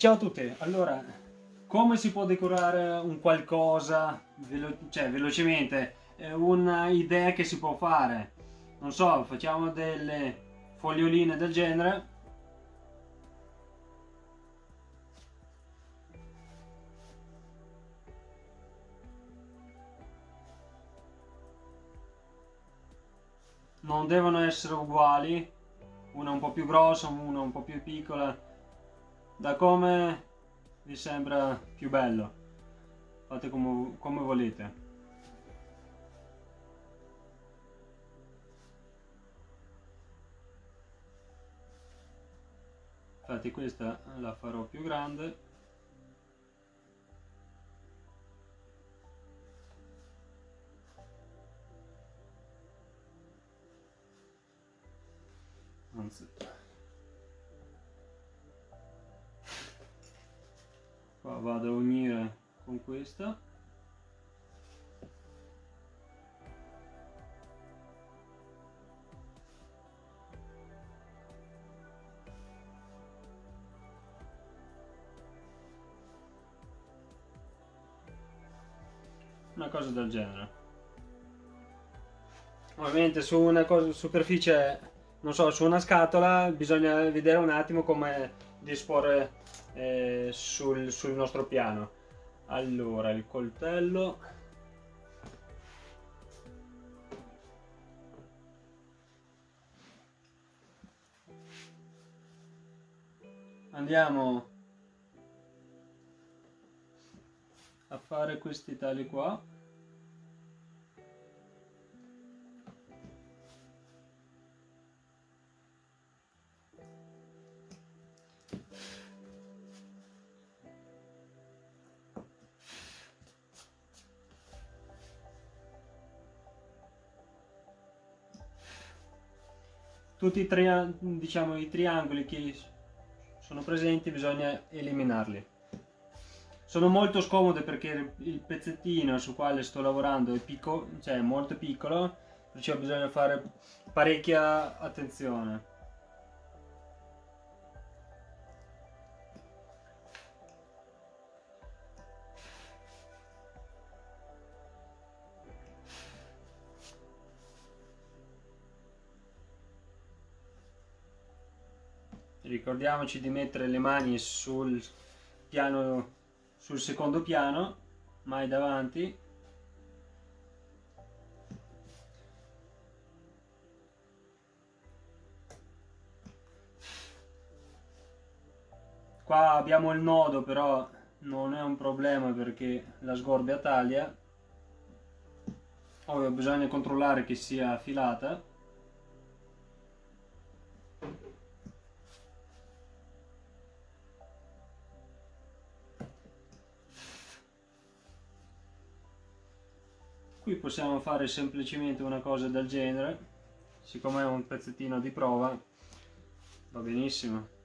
Ciao a tutti, allora, come si può decorare un qualcosa, velo cioè velocemente, un'idea che si può fare? Non so, facciamo delle foglioline del genere. Non devono essere uguali, una un po' più grossa, una un po' più piccola, da come vi sembra più bello. Fate come, come volete. Infatti questa la farò più grande. Anzi, vado a unire con questa. Una cosa del genere. Ovviamente su una cosa, superficie non so su una scatola bisogna vedere un attimo come disporre eh, sul, sul nostro piano. Allora il coltello. Andiamo a fare questi tagli qua tutti i, tri diciamo, i triangoli che sono presenti bisogna eliminarli. Sono molto scomode perché il pezzettino su quale sto lavorando è piccolo, cioè molto piccolo perciò bisogna fare parecchia attenzione ricordiamoci di mettere le mani sul piano sul secondo piano mai davanti. Qua abbiamo il nodo però non è un problema perché la sgorbia taglia. Ovvio bisogna controllare che sia affilata qui possiamo fare semplicemente una cosa del genere. Siccome è un pezzettino di prova va benissimo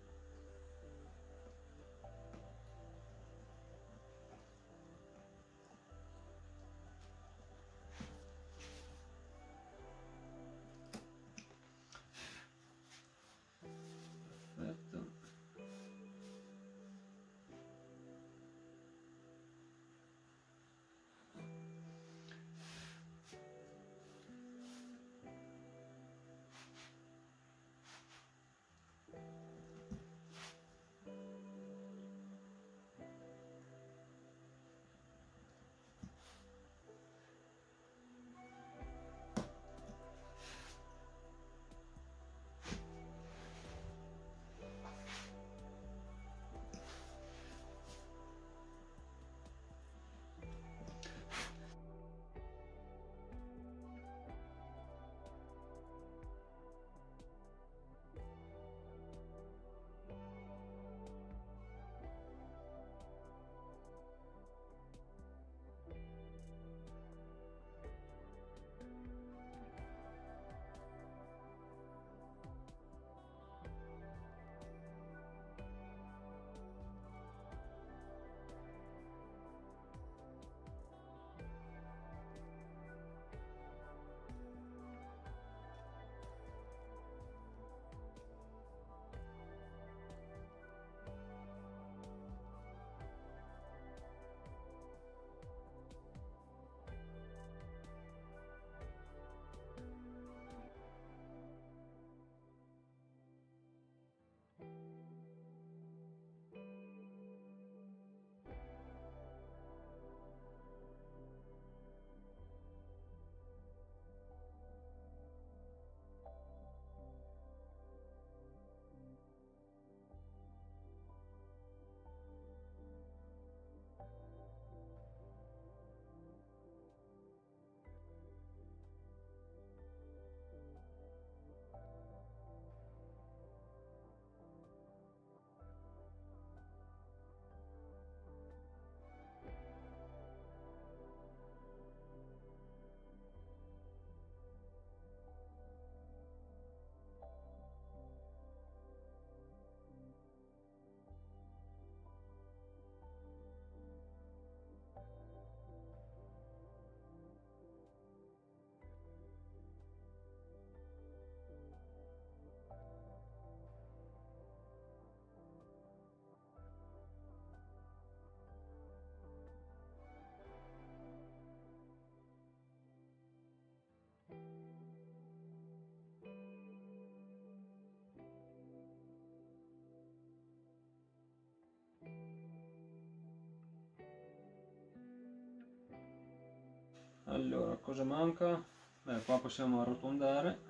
allora cosa manca? Beh, qua possiamo arrotondare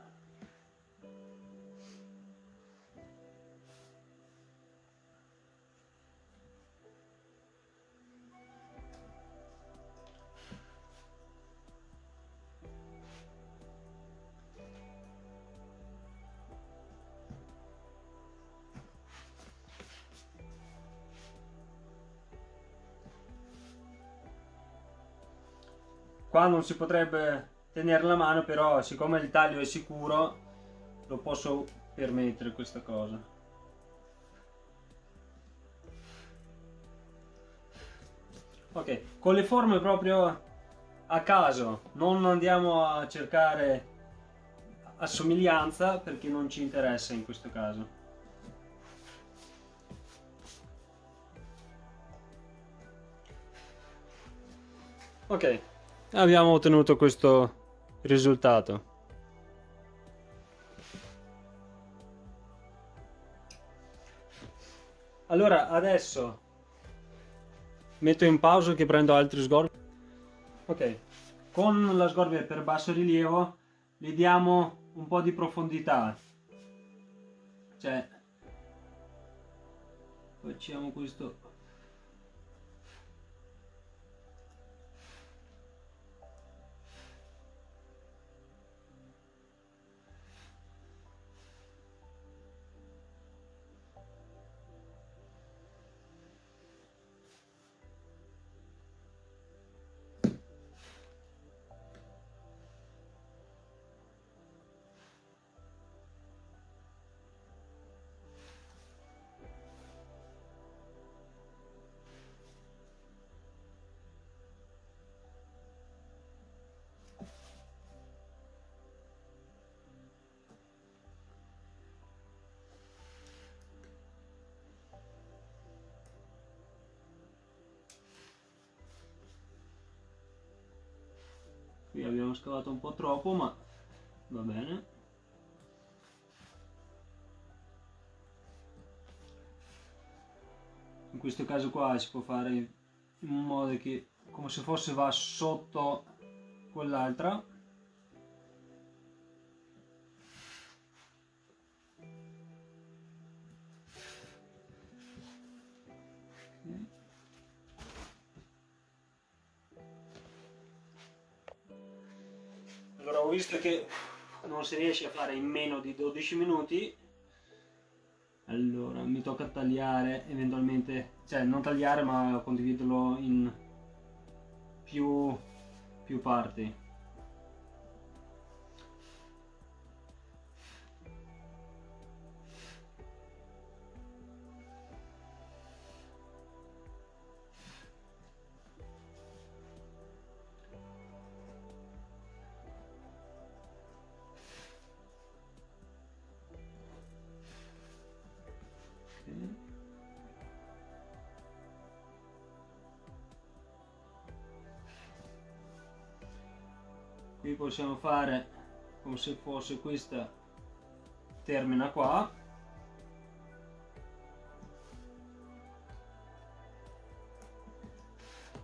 qua non si potrebbe tenere la mano però siccome il taglio è sicuro lo posso permettere questa cosa. Ok con le forme proprio a caso non andiamo a cercare assomiglianza perché non ci interessa in questo caso. Ok abbiamo ottenuto questo risultato. Allora adesso metto in pausa che prendo altri sgorbi. Ok, con la sgorbia per basso rilievo gli diamo un po' di profondità. Cioè facciamo questo qui abbiamo scavato un po' troppo ma va bene. In questo caso qua si può fare in modo che come se fosse va sotto quell'altra visto che non si riesce a fare in meno di 12 minuti allora mi tocca tagliare eventualmente cioè non tagliare ma condividerlo in più, più parti qui possiamo fare come se fosse questa termina qua.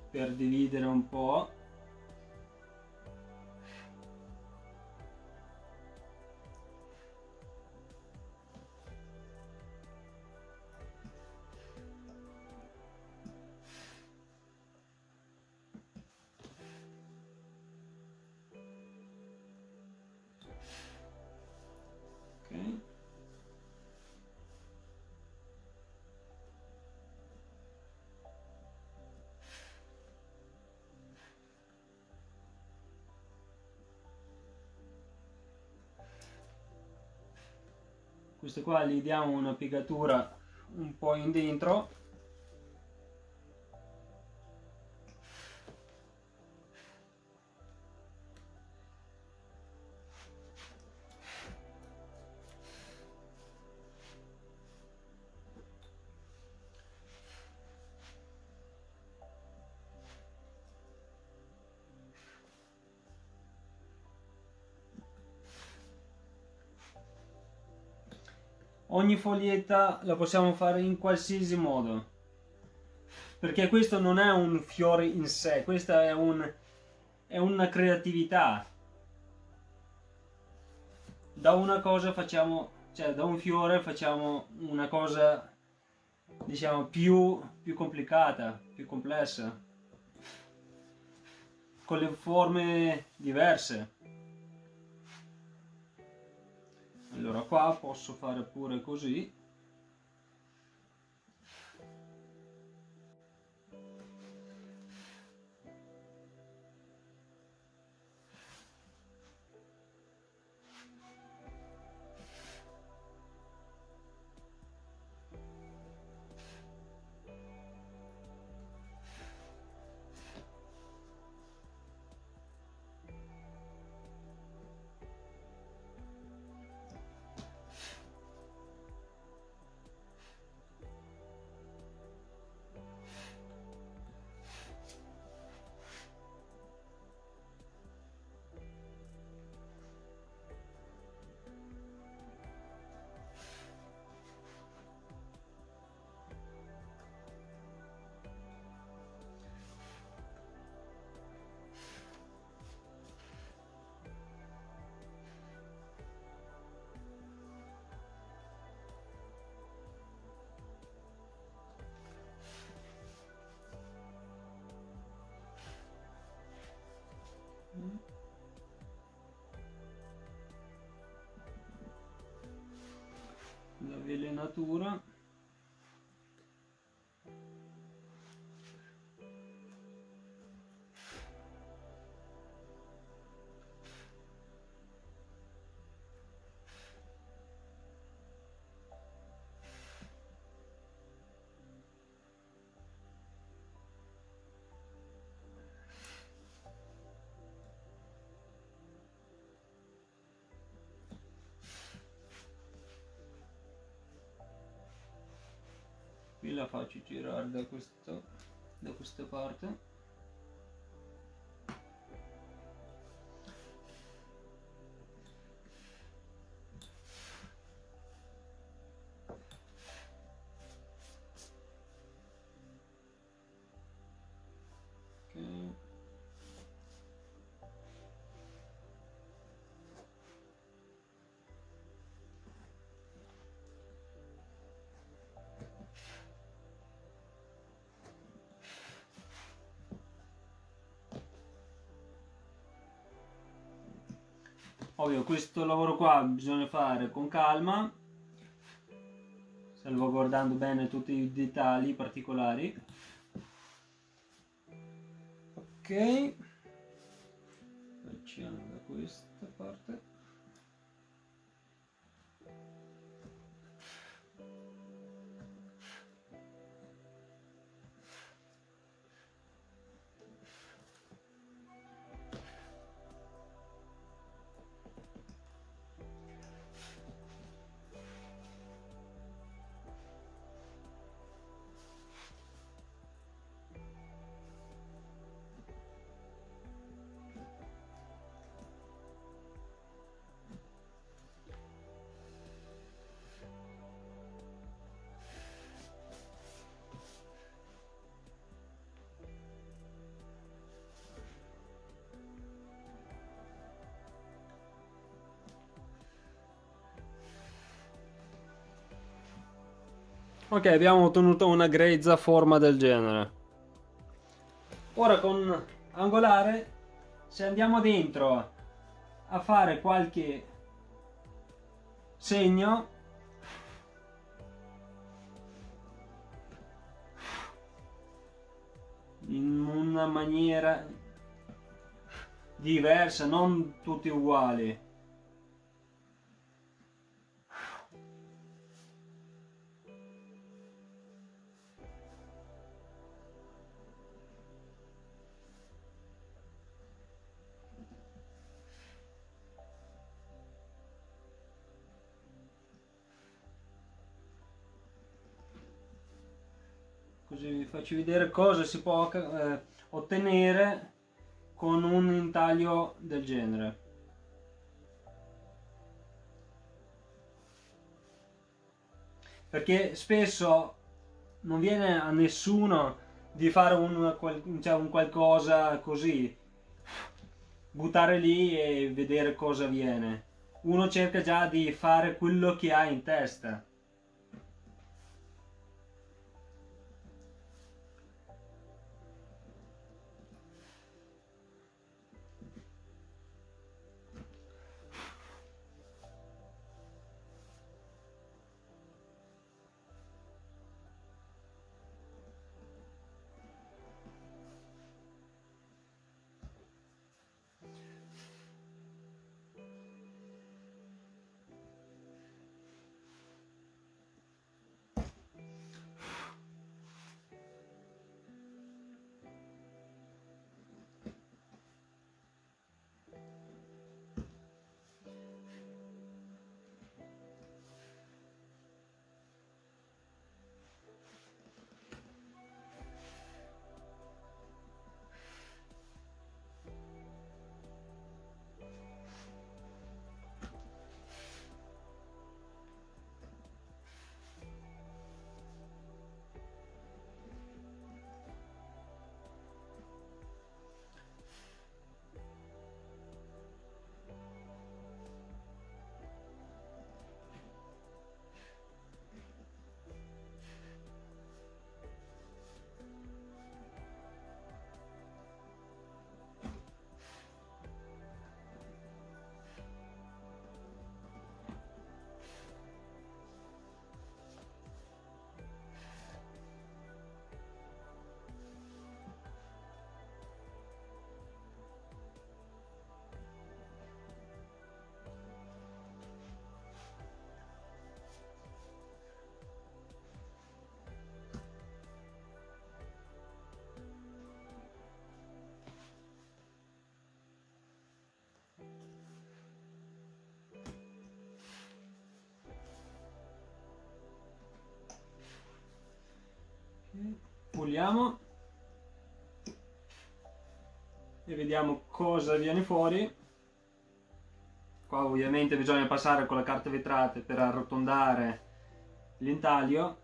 Per dividere un po' queste qua gli diamo una piegatura un po' in dentro ogni foglietta la possiamo fare in qualsiasi modo perché questo non è un fiore in sé questo è un è una creatività. Da una cosa facciamo, cioè da un fiore facciamo una cosa diciamo più, più complicata, più complessa, con le forme diverse. Qua posso fare pure così. La velenatura qui la faccio girare da, questo, da questa parte ovvio questo lavoro qua bisogna fare con calma salvaguardando bene tutti i dettagli particolari. Ok Ok, abbiamo ottenuto una grezza forma del genere. Ora con angolare, se andiamo dentro a fare qualche segno, in una maniera diversa, non tutti uguali. Faccio vedere cosa si può eh, ottenere con un intaglio del genere perché spesso non viene a nessuno di fare un, cioè un qualcosa così buttare lì e vedere cosa viene. Uno cerca già di fare quello che ha in testa. Puliamo e vediamo cosa viene fuori. Qua ovviamente bisogna passare con le carte vetrate per arrotondare l'intaglio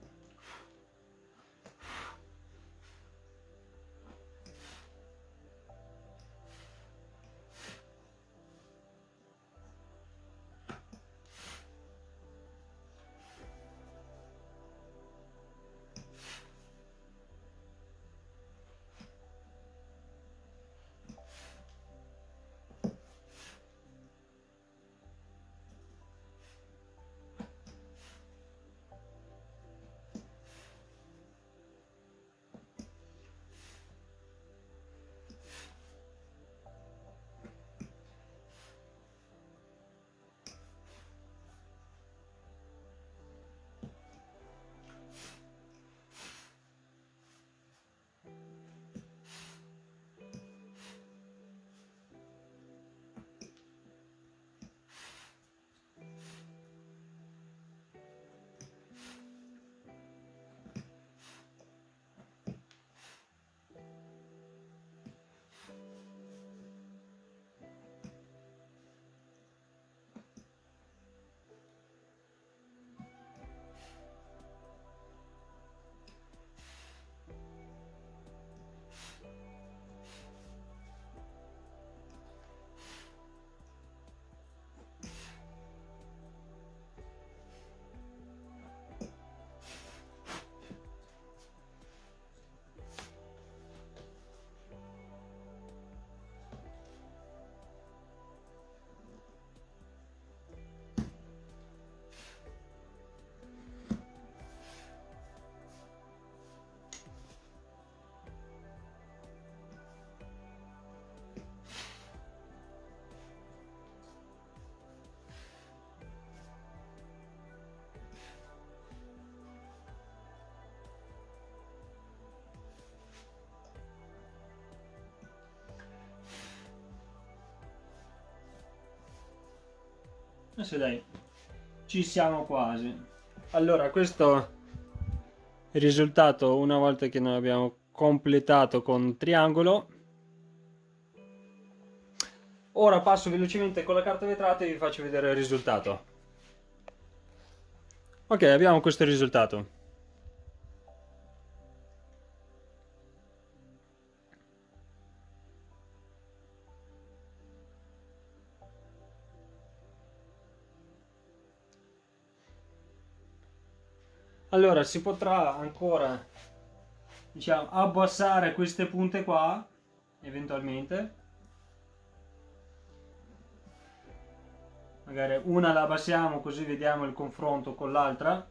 Adesso dai, ci siamo quasi. Allora, questo risultato una volta che noi abbiamo completato con triangolo. Ora passo velocemente con la carta vetrata e vi faccio vedere il risultato. Ok, abbiamo questo risultato. Allora si potrà ancora diciamo abbassare queste punte qua eventualmente. Magari una la abbassiamo così vediamo il confronto con l'altra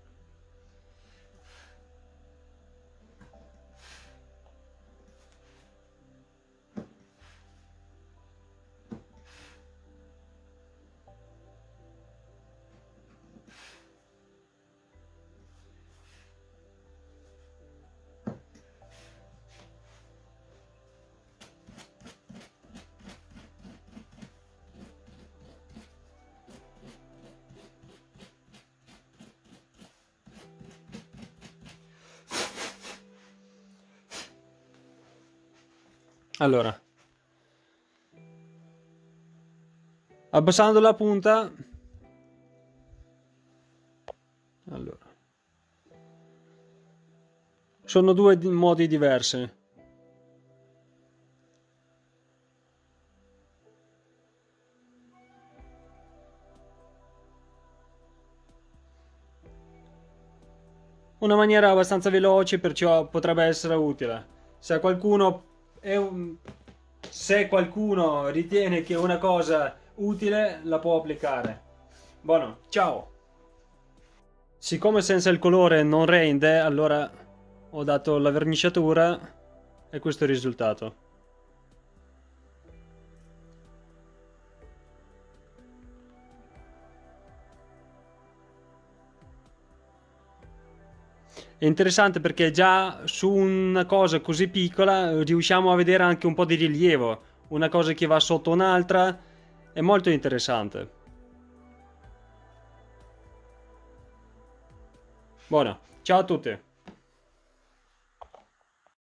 Allora, abbassando la punta, allora, sono due modi diversi. Una maniera abbastanza veloce, perciò potrebbe essere utile. Se qualcuno un... se qualcuno ritiene che una cosa utile la può applicare. Buono, ciao! Siccome senza il colore non rende, allora ho dato la verniciatura e questo è il risultato. È interessante perché già su una cosa così piccola riusciamo a vedere anche un po' di rilievo, una cosa che va sotto un'altra, è molto interessante. Buono, ciao a tutti!